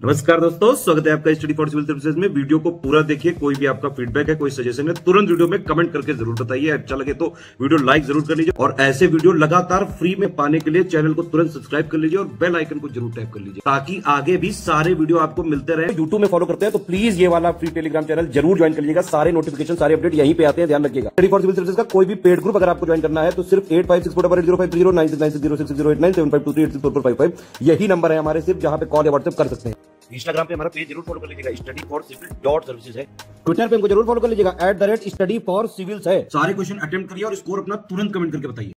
नमस्कार दोस्तों, स्वागत है आपका स्टडी फॉर सिविल सर्विसेज़ में। वीडियो को पूरा देखिए, कोई भी आपका फीडबैक है, कोई सजेशन है, तुरंत वीडियो में कमेंट करके ज़रूर बताइए। अच्छा लगे तो वीडियो लाइक ज़रूर कर लीजिए और ऐसे वीडियो लगातार फ्री में पाने के लिए चैनल को तुरंत सब्सक्राइब कर लीजिए और बेल आइकन को ज़रूर टैप कर लीजिए, ताकि आगे भी सारे वीडियो आपको मिलते रहे। यूट्यूब में फॉलो करते हैं तो प्लीज़ ये वाला फ्री टेलीग्राम चैनल ज़रूर ज्वाइन कर लीजिएगा। सारे नोटिफिकेशन सारे अपडेट यहीं पे आते हैं, ध्यान रखिएगा। स्टडी फॉर सिविल सर्विस का कोई भी पेड ग्रुप अगर आपको ज्वाइन करना है तो सिर्फ़ eight five six four double zero five zero nine six nine zero six zero eight nine seven five two three eight six four four five five यही नंबर है हमारे, सिर्फ़ जहाँ पे कॉल या व्हाट्सएप कर सकते हैं। इंस्टाग्राम पे हमारा पेज ज़रूर फॉलो कर लीजिएगा। Study for civil dot services है। ट्विटर पे हमको ज़रूर फॉलो कर लीजिएगा at the rate study for civils है। सारे क्वेश्चन अटेम्प्ट करिए और स्कोर अपना तुरंत कमेंट करके बताइए।